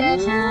Bye.